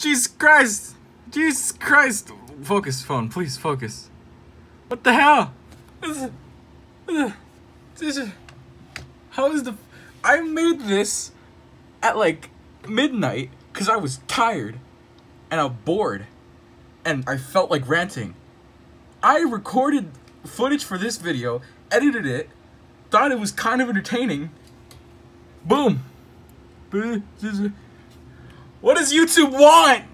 Jesus Christ! Jesus Christ! Focus, phone, please focus. What the hell? This is, how is the? I made this at like midnight because I was tired and I'm bored and I felt like ranting. I recorded footage for this video, edited it, thought it was kind of entertaining. Boom. What does YouTube want?